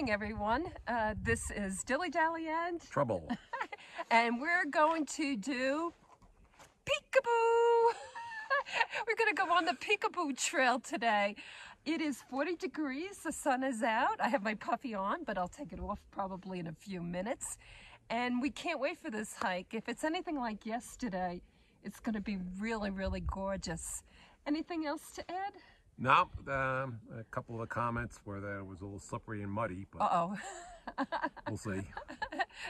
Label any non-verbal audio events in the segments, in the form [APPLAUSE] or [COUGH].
morning, everyone. Uh, this is Dilly Dally and Trouble. [LAUGHS] and we're going to do peekaboo. [LAUGHS] we're going to go on the peekaboo trail today. It is 40 degrees. The sun is out. I have my puffy on, but I'll take it off probably in a few minutes. And we can't wait for this hike. If it's anything like yesterday, it's going to be really, really gorgeous. Anything else to add? No, um, a couple of the comments where that it was a little slippery and muddy, but Uh-oh. [LAUGHS] we'll see.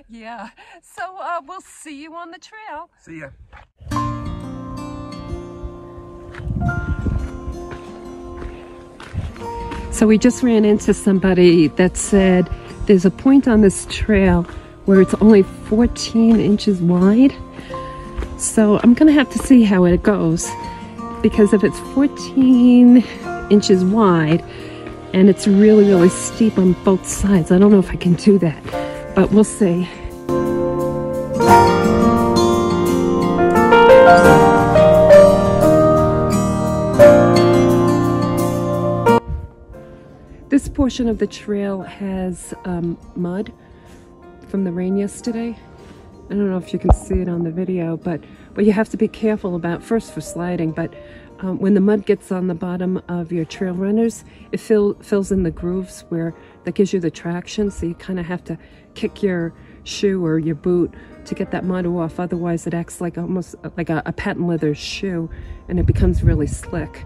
yeah. So uh, we'll see you on the trail. See ya. So we just ran into somebody that said there's a point on this trail where it's only 14 inches wide. So I'm gonna have to see how it goes because if it's 14 inches wide and it's really, really steep on both sides, I don't know if I can do that, but we'll see. This portion of the trail has um, mud from the rain yesterday. I don't know if you can see it on the video, but what you have to be careful about, first for sliding, but um, when the mud gets on the bottom of your trail runners, it fill, fills in the grooves where that gives you the traction, so you kind of have to kick your shoe or your boot to get that mud off. Otherwise, it acts like almost like a, a patent leather shoe, and it becomes really slick.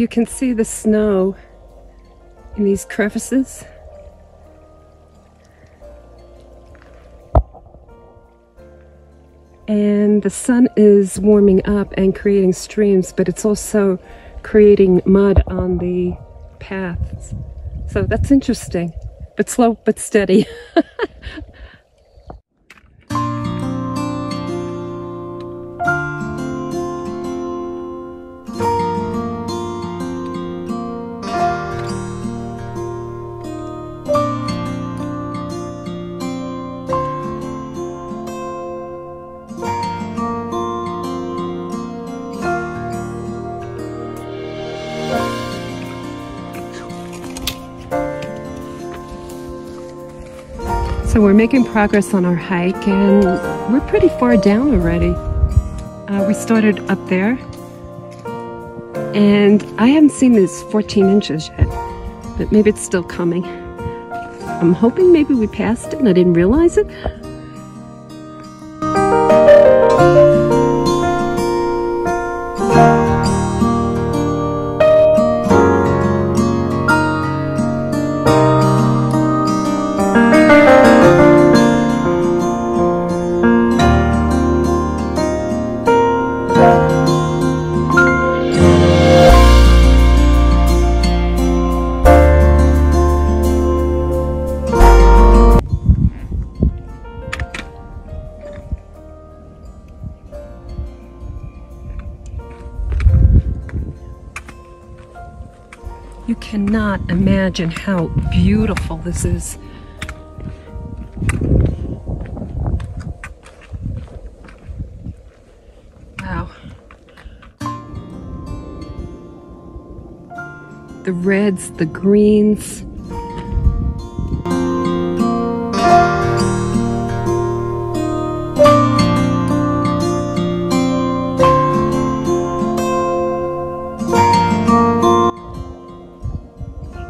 You can see the snow in these crevices. And the sun is warming up and creating streams, but it's also creating mud on the paths. So that's interesting, but slow but steady. [LAUGHS] So we're making progress on our hike and we're pretty far down already. Uh, we started up there and I haven't seen this 14 inches yet, but maybe it's still coming. I'm hoping maybe we passed it and I didn't realize it. Cannot imagine how beautiful this is. Wow. The reds, the greens.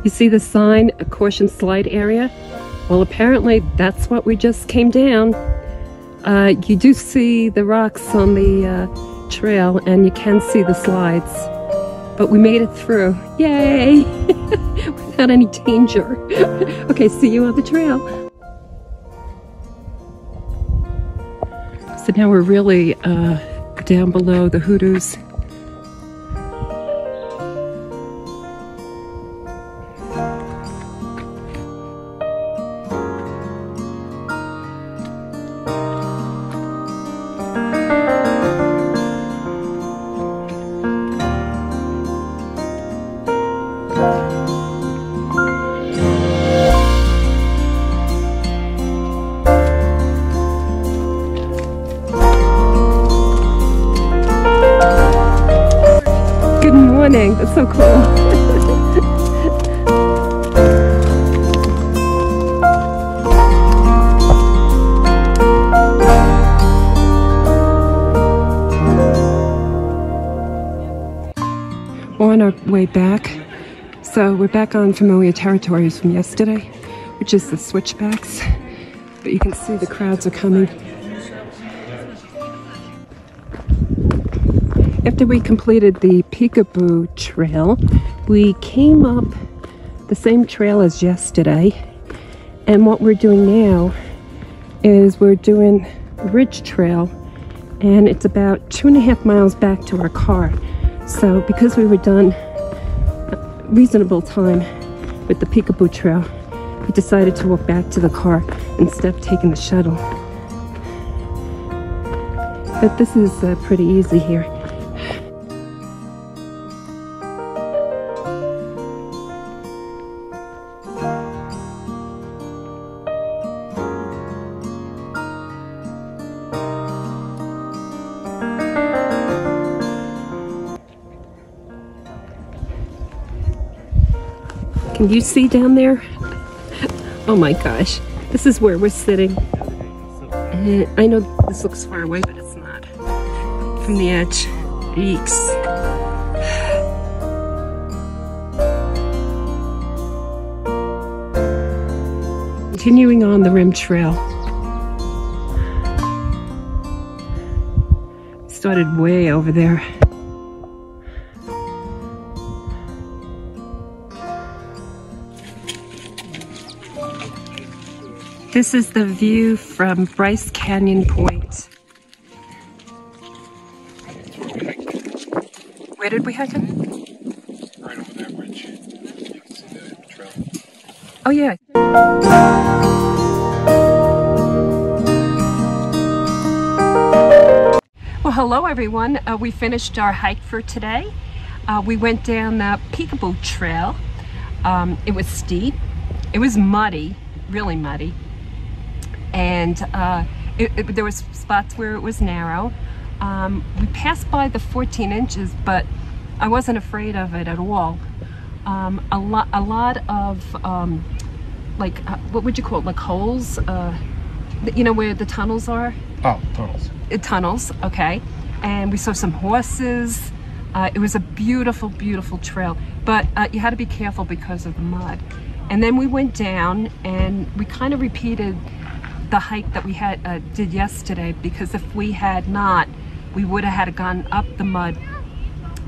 You see the sign, a caution slide area? Well, apparently that's what we just came down. Uh, you do see the rocks on the uh, trail and you can see the slides. But we made it through. Yay! [LAUGHS] Without any danger. [LAUGHS] okay, see you on the trail. So now we're really uh, down below the hoodoos. Way back. So we're back on familiar territories from yesterday, which is the switchbacks. But you can see the crowds are coming. After we completed the Peekaboo Trail, we came up the same trail as yesterday. And what we're doing now is we're doing Ridge Trail, and it's about two and a half miles back to our car. So, because we were done reasonable time with the Peekaboo Trail, we decided to walk back to the car instead of taking the shuttle. But this is uh, pretty easy here. Can you see down there? Oh my gosh. This is where we're sitting. Uh, I know this looks far away, but it's not. From the edge. Eeks. Continuing on the rim trail. Started way over there. This is the view from Bryce Canyon Point. Where did we hike it? Right over that ridge. You can see the trail. Oh yeah. Well, hello everyone. Uh, we finished our hike for today. Uh, we went down the Peekaboo Trail. Um, it was steep. It was muddy, really muddy. And uh, it, it- there was spots where it was narrow. Um, we passed by the 14 inches, but I wasn't afraid of it at all. Um, a lot, a lot of um, like uh, what would you call it? Like holes, uh, you know where the tunnels are. Oh, tunnels. Uh, tunnels, okay. And we saw some horses. Uh, it was a beautiful, beautiful trail, but uh, you had to be careful because of the mud. And then we went down and we kind of repeated the hike that we had uh, did yesterday because if we had not, we would have had to gone up the mud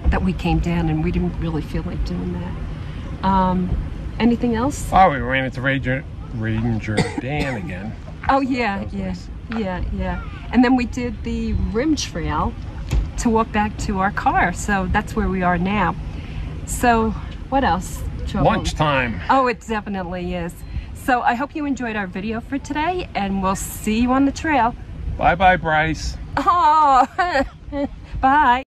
that we came down and we didn't really feel like doing that. Um, anything else? Oh, we ran into Ranger, Ranger [COUGHS] Dan again. Oh yeah, yeah, nice. yeah, yeah. And then we did the rim trail to walk back to our car. So that's where we are now. So what else? Trouble? Lunchtime. Oh, it definitely is. So I hope you enjoyed our video for today, and we'll see you on the trail. [LAUGHS] Bye bye, Bryce. Oh, bye.